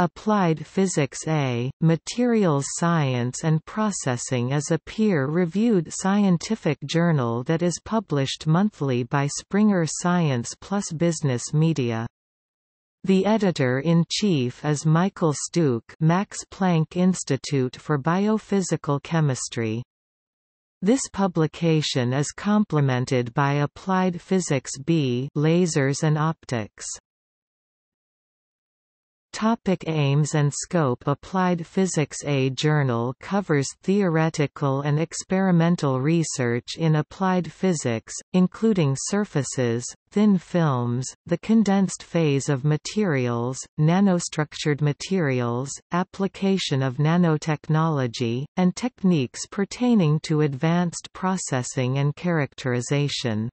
Applied Physics A, Materials Science and Processing is a peer-reviewed scientific journal that is published monthly by Springer Science plus Business Media. The editor-in-chief is Michael Stuke Max Planck Institute for Biophysical Chemistry. This publication is complemented by Applied Physics B Lasers and Optics. Topic aims and scope Applied Physics A journal covers theoretical and experimental research in applied physics, including surfaces, thin films, the condensed phase of materials, nanostructured materials, application of nanotechnology, and techniques pertaining to advanced processing and characterization.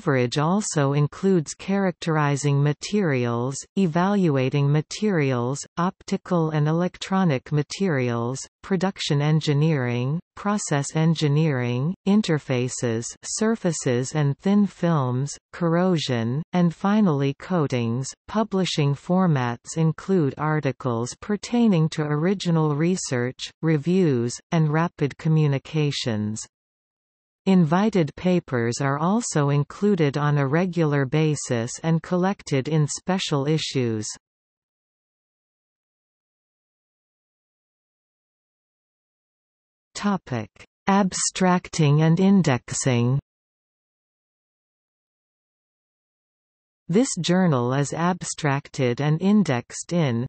Coverage also includes characterizing materials, evaluating materials, optical and electronic materials, production engineering, process engineering, interfaces surfaces and thin films, corrosion, and finally coatings. Publishing formats include articles pertaining to original research, reviews, and rapid communications. Invited papers are also included on a regular basis and collected in special issues. Topic: Abstracting and indexing. This journal is abstracted and indexed in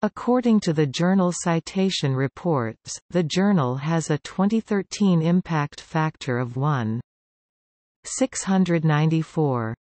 According to the Journal Citation Reports, the journal has a 2013 impact factor of 1.694.